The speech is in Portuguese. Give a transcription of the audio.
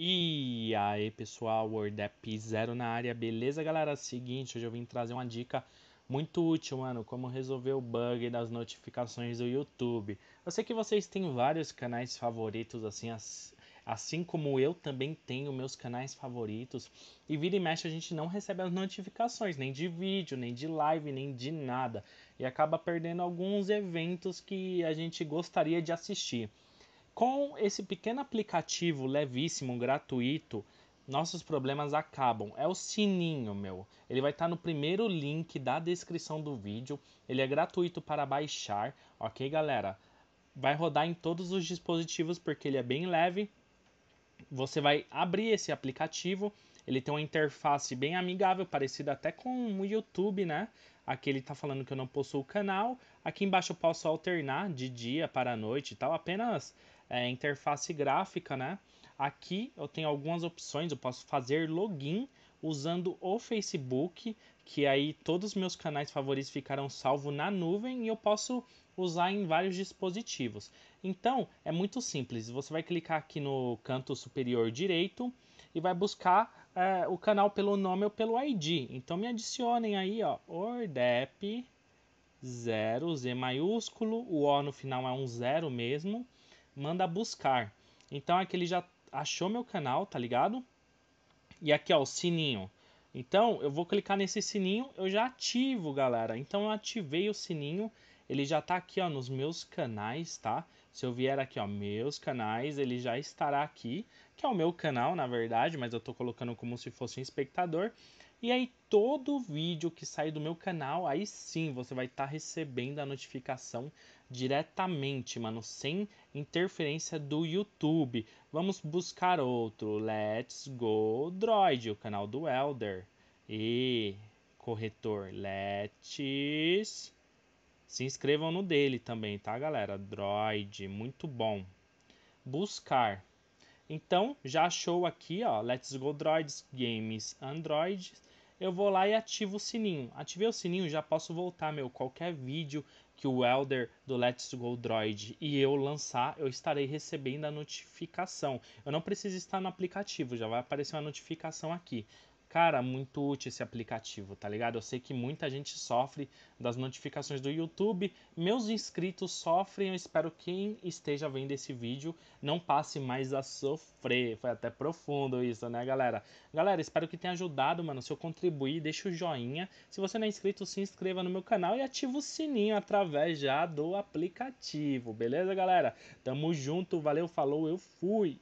E aí pessoal, WordApp Zero na área, beleza galera? Seguinte, hoje eu vim trazer uma dica muito útil, mano, como resolver o bug das notificações do YouTube. Eu sei que vocês têm vários canais favoritos, assim, assim como eu também tenho meus canais favoritos. E vira e mexe a gente não recebe as notificações, nem de vídeo, nem de live, nem de nada. E acaba perdendo alguns eventos que a gente gostaria de assistir. Com esse pequeno aplicativo levíssimo, gratuito, nossos problemas acabam. É o sininho, meu. Ele vai estar no primeiro link da descrição do vídeo. Ele é gratuito para baixar, ok, galera? Vai rodar em todos os dispositivos porque ele é bem leve. Você vai abrir esse aplicativo. Ele tem uma interface bem amigável, parecida até com o YouTube, né? Aqui ele está falando que eu não possuo canal. Aqui embaixo eu posso alternar de dia para noite e tal. Apenas é, interface gráfica, né? Aqui eu tenho algumas opções, eu posso fazer login usando o Facebook, que aí todos os meus canais favoritos ficarão salvos na nuvem e eu posso usar em vários dispositivos. Então é muito simples, você vai clicar aqui no canto superior direito e vai buscar é, o canal pelo nome ou pelo ID. Então me adicionem aí, ó, Ordep 0, Z maiúsculo, o O no final é um zero mesmo manda buscar. Então aqui ele já achou meu canal, tá ligado? E aqui ó, o sininho. Então eu vou clicar nesse sininho, eu já ativo, galera. Então eu ativei o sininho, ele já tá aqui ó nos meus canais, tá? Se eu vier aqui ó, meus canais, ele já estará aqui, que é o meu canal na verdade, mas eu tô colocando como se fosse um espectador. E aí todo vídeo que sair do meu canal, aí sim você vai estar tá recebendo a notificação diretamente, mano, sem interferência do YouTube. Vamos buscar outro, Let's Go Droid, o canal do Elder. E corretor, Let's se inscrevam no dele também, tá, galera? Droid, muito bom. Buscar. Então, já achou aqui, ó, Let's Go Droids Games Android eu vou lá e ativo o sininho. Ativei o sininho, já posso voltar, meu, qualquer vídeo que o Elder do Let's Go Droid e eu lançar, eu estarei recebendo a notificação. Eu não preciso estar no aplicativo, já vai aparecer uma notificação aqui. Cara, muito útil esse aplicativo, tá ligado? Eu sei que muita gente sofre das notificações do YouTube. Meus inscritos sofrem. Eu espero que quem esteja vendo esse vídeo não passe mais a sofrer. Foi até profundo isso, né, galera? Galera, espero que tenha ajudado, mano. Se eu contribuir, deixa o joinha. Se você não é inscrito, se inscreva no meu canal e ativa o sininho através já do aplicativo. Beleza, galera? Tamo junto. Valeu, falou, eu fui.